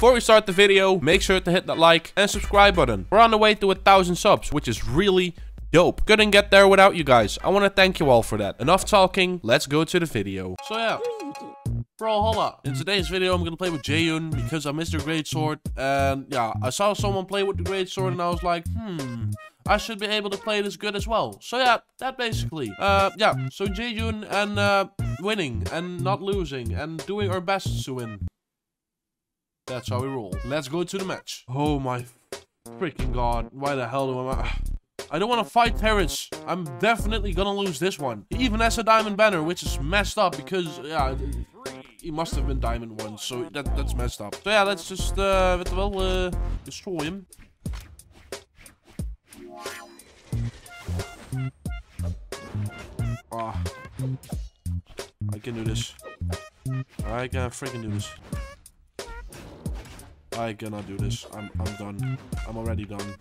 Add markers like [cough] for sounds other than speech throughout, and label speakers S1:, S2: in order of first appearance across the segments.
S1: Before we start the video, make sure to hit that like and subscribe button. We're on the way to a thousand subs, which is really dope. Couldn't get there without you guys. I want to thank you all for that. Enough talking, let's go to the video. So yeah. Bro, hold up. In today's video, I'm gonna play with Jaeyun because I missed the Great Sword. And yeah, I saw someone play with the Great Sword and I was like, hmm, I should be able to play this good as well. So yeah, that basically. Uh, yeah, so Jaeyun and uh, winning and not losing and doing our best to win. That's how we roll. Let's go to the match. Oh my freaking god. Why the hell do I... [sighs] I don't want to fight Teros. I'm definitely gonna lose this one. Even has a diamond banner, which is messed up because, yeah, he must have been diamond once, so that, that's messed up. So yeah, let's just, uh, weet uh, destroy him. Ah. I can do this. I can freaking do this. I cannot do this. I'm, I'm done. I'm already done.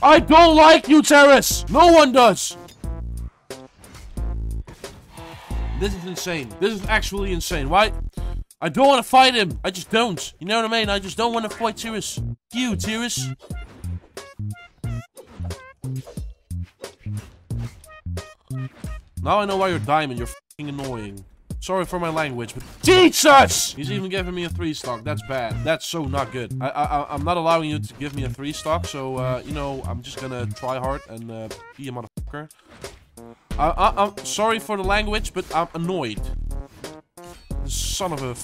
S1: I don't like you, Teros! No one does! This is insane. This is actually insane. Why? I don't want to fight him. I just don't. You know what I mean? I just don't want to fight Teros. You, Teros. Now I know why you're diamond. You're fucking annoying. Sorry for my language, but Jesus! He's even giving me a three stock. That's bad. That's so not good. I, I, I'm not allowing you to give me a three stock, so, uh, you know, I'm just gonna try hard and, uh, be a motherfucker. I, I, I'm sorry for the language, but I'm annoyed. Son of a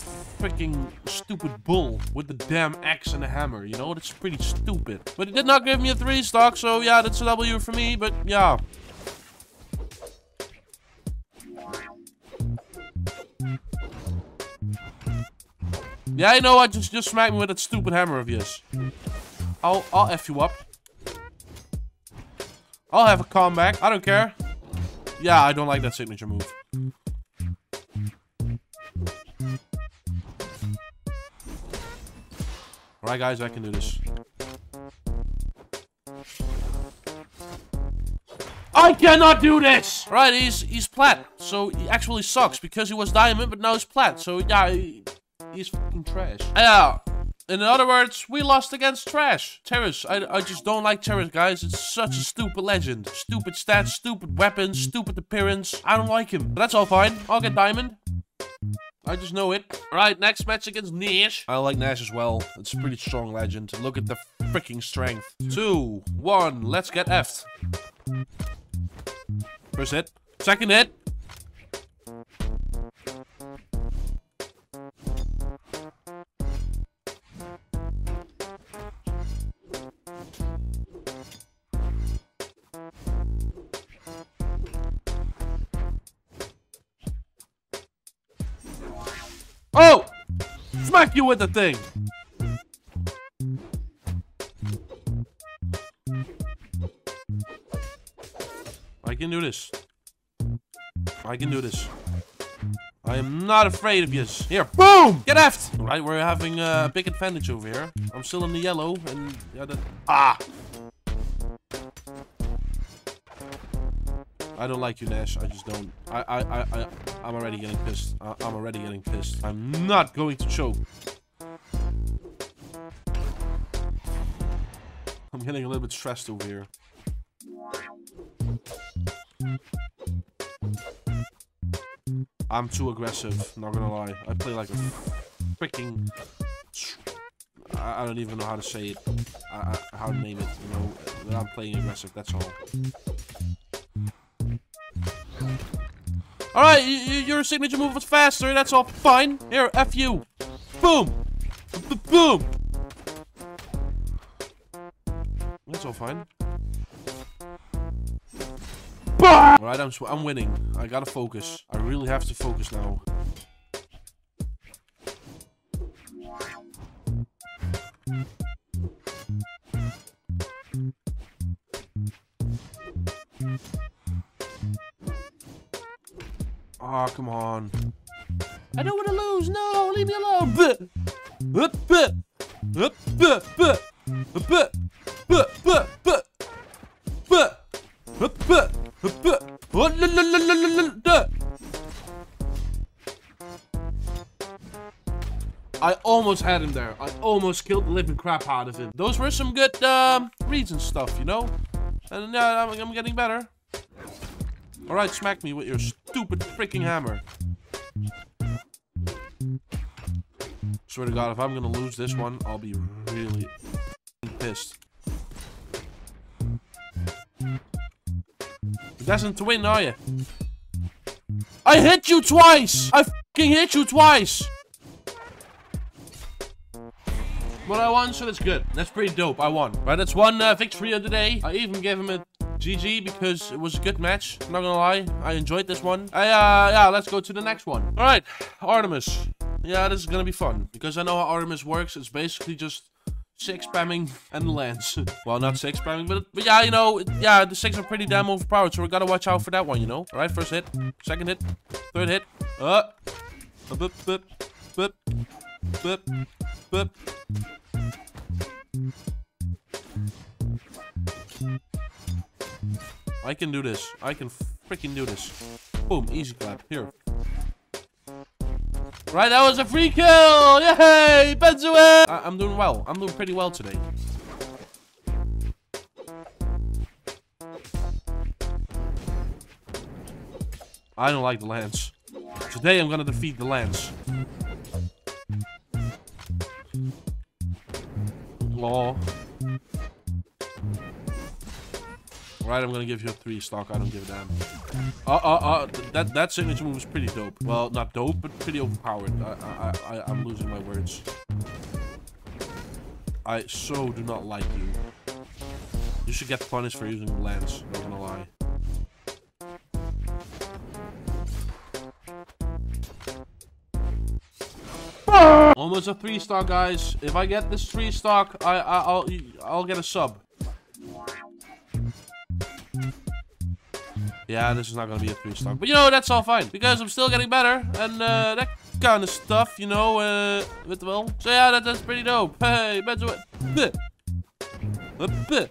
S1: freaking stupid bull with the damn axe and a hammer, you know? That's pretty stupid. But he did not give me a three stock, so yeah, that's a W for me, but yeah. Yeah, I know. I just just smacked me with that stupid hammer of yours. I'll I'll f you up. I'll have a comeback. I don't care. Yeah, I don't like that signature move. Alright, guys, I can do this. I cannot do this! Right, he's he's plat, so he actually sucks because he was diamond, but now he's plat. So yeah, He's fucking trash. Yeah. Uh, in other words, we lost against trash. Teros. I, I just don't like Teros, guys. It's such a stupid legend. Stupid stats, stupid weapons, stupid appearance. I don't like him. But that's all fine. I'll get diamond. I just know it. Alright, next match against Nash. I like Nash as well. It's a pretty strong legend. Look at the freaking strength. Two, one, let's get effed. First hit. Second hit. Smack you with the thing! I can do this. I can do this. I am not afraid of you. Here, boom! Get effed! Alright, we're having a big advantage over here. I'm still in the yellow, and yeah. Ah! I don't like you, Nash. I just don't. I, I, I, I I'm already getting pissed. I, I'm already getting pissed. I'm not going to choke. I'm getting a little bit stressed over here. I'm too aggressive, not gonna lie. I play like a freaking... I, don't even know how to say it. How to name it, you know. I'm playing aggressive, that's all. Alright, your signature move was faster, that's all fine. Here, F you. Boom! B boom! That's all fine. Alright, I'm, I'm winning. I gotta focus. I really have to focus now. Come on. I don't want to lose. No, leave me alone. I almost had him there. I almost killed the living crap out of him. Those were some good um, reads and stuff, you know? And yeah, I'm, I'm getting better. Alright, smack me with your stupid freaking hammer. Swear to God, if I'm gonna lose this one, I'll be really pissed. Destined to win, are you? I hit you twice! I fucking hit you twice! But I won, so that's good. That's pretty dope. I won. Right, that's one uh, victory of the day. I even gave him a GG because it was a good match. I'm not gonna lie. I enjoyed this one. I, uh, yeah, let's go to the next one. All right, Artemis. Yeah, this is gonna be fun because I know how Artemis works. It's basically just six spamming [laughs] and lance. [laughs] well, not six spamming, but, but yeah, you know, yeah, the six are pretty damn overpowered, so we gotta watch out for that one, you know? All right, first hit, second hit, third hit. Uh, bup, bup, bup, bup, bup. I can do this. I can freaking do this. Boom, easy clap. Here. Right, that was a free kill! Yay! Benzue! I I'm doing well. I'm doing pretty well today. I don't like the lance. Today I'm gonna defeat the lance. Law. Right, I'm gonna give you a three stock. I don't give a damn. Uh, uh, uh, that that signature move is pretty dope. Well, not dope, but pretty overpowered. I, I, I, I'm losing my words. I so do not like you. You should get punished for using lance. Not gonna lie. Almost a three star, guys. If I get this three stock, I, I I'll I'll get a sub. Yeah, this is not gonna be a three star. But you know, that's all fine. Because I'm still getting better. And uh, that kind of stuff, you know, uh, with the well. So yeah, that, that's pretty dope. [laughs] Hey, better it. [laughs]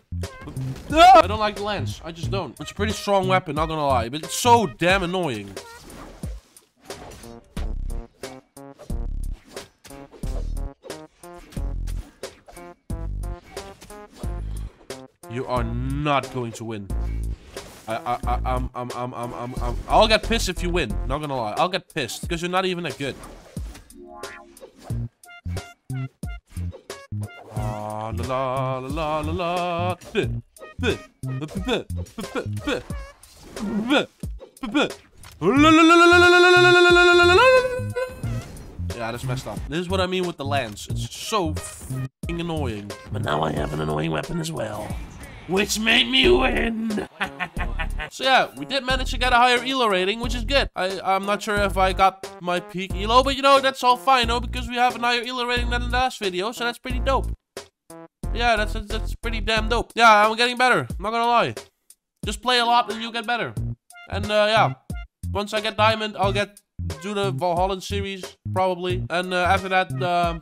S1: I don't like the lance. I just don't. It's a pretty strong weapon, not gonna lie. But it's so damn annoying. You are not going to win. I, I, I, I'm, I'm, I'm, I'm, I'm, I'll get pissed if you win. Not gonna lie. I'll get pissed because you're not even that good. Ah, la la la la la Yeah, that's messed up. This is what I mean with the lance. It's so annoying. But now I have an annoying weapon as well. Which made me win! [laughs] So yeah, we did manage to get a higher ELO rating, which is good. I, I'm not sure if I got my peak ELO, but you know, that's all fine, no? Because we have a higher ELO rating than the last video, so that's pretty dope. Yeah, that's, that's, pretty damn dope. Yeah, I'm getting better. I'm not gonna lie. Just play a lot and you'll get better. And uh, yeah, once I get Diamond, I'll get do the Valhalla series, probably. And uh, after that, uh,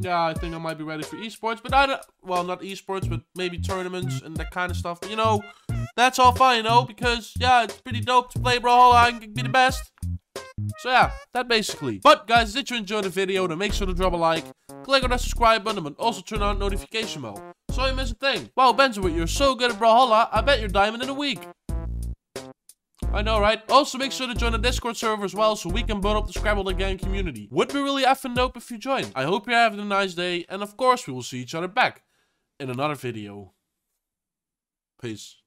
S1: yeah, I think I might be ready for esports. But I don't, well, not esports, but maybe tournaments and that kind of stuff. But, you know, that's all fine, you know, because, yeah, it's pretty dope to play Brawlhalla and be the best. So yeah, that basically. But guys, did you enjoy the video, then make sure to drop a like, click on that subscribe button, and also turn on notification bell. So you miss a thing. Wow, Benjamin, you're so good at Brawlhalla, I bet you're diamond in a week. I know, right? Also, make sure to join the Discord server as well so we can build up the Scrambled Egg community. Would be really effing dope if you join. I hope you're having a nice day, and of course, we will see each other back in another video. Peace.